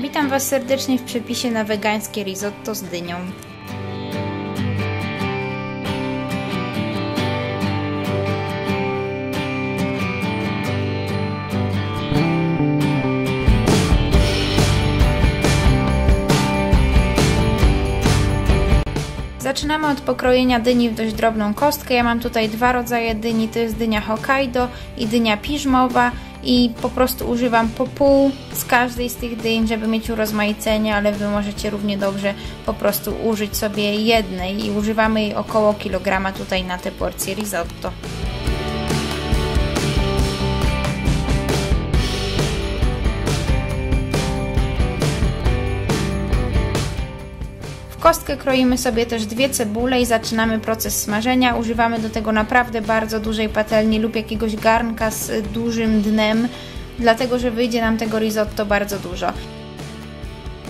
Witam Was serdecznie w przepisie na wegańskie risotto z dynią. Zaczynamy od pokrojenia dyni w dość drobną kostkę. Ja mam tutaj dwa rodzaje dyni, to jest dynia Hokkaido i dynia piżmowa i po prostu używam po pół z każdej z tych dyń, żeby mieć urozmaicenie, ale Wy możecie równie dobrze po prostu użyć sobie jednej i używamy jej około kilograma tutaj na te porcje risotto. Kostkę kroimy sobie też dwie cebule i zaczynamy proces smażenia. Używamy do tego naprawdę bardzo dużej patelni lub jakiegoś garnka z dużym dnem, dlatego że wyjdzie nam tego risotto bardzo dużo.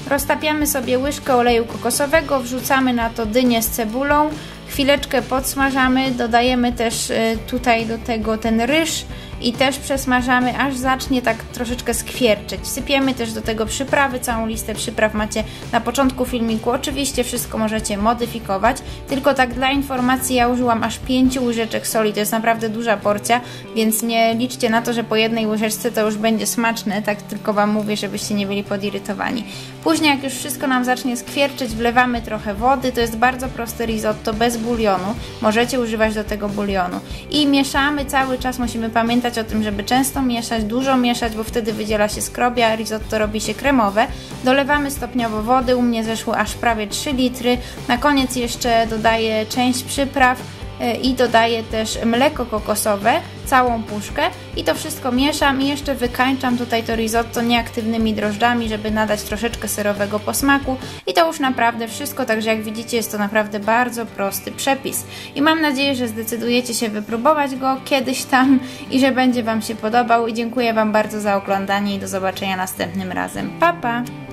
Roztapiamy sobie łyżkę oleju kokosowego, wrzucamy na to dynię z cebulą, chwileczkę podsmażamy, dodajemy też y, tutaj do tego ten ryż, i też przesmażamy, aż zacznie tak troszeczkę skwierczyć. Sypiemy też do tego przyprawy, całą listę przypraw macie na początku filmiku. Oczywiście wszystko możecie modyfikować, tylko tak dla informacji ja użyłam aż 5 łyżeczek soli, to jest naprawdę duża porcja, więc nie liczcie na to, że po jednej łyżeczce to już będzie smaczne, tak tylko Wam mówię, żebyście nie byli podirytowani. Później jak już wszystko nam zacznie skwierczyć, wlewamy trochę wody, to jest bardzo prosty risotto bez bulionu, możecie używać do tego bulionu i mieszamy cały czas, musimy pamiętać o tym, żeby często mieszać, dużo mieszać, bo wtedy wydziela się skrobia, risotto robi się kremowe. Dolewamy stopniowo wody, u mnie zeszło aż prawie 3 litry. Na koniec jeszcze dodaję część przypraw, E, i dodaję też mleko kokosowe, całą puszkę i to wszystko mieszam i jeszcze wykańczam tutaj to risotto nieaktywnymi drożdżami, żeby nadać troszeczkę serowego posmaku i to już naprawdę wszystko, także jak widzicie jest to naprawdę bardzo prosty przepis i mam nadzieję, że zdecydujecie się wypróbować go kiedyś tam i że będzie Wam się podobał i dziękuję Wam bardzo za oglądanie i do zobaczenia następnym razem. Pa, pa!